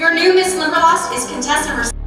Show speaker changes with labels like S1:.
S1: Your new Miss Limberlost is contestant